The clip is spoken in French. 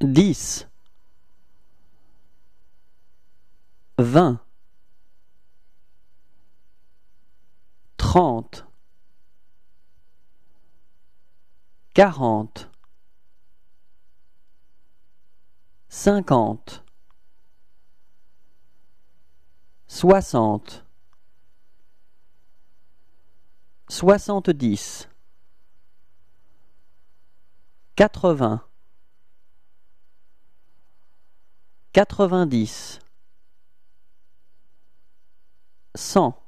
dix, vingt, trente, quarante, cinquante, soixante, soixante-dix, quatre-vingts, quatre-vingt-dix, cent.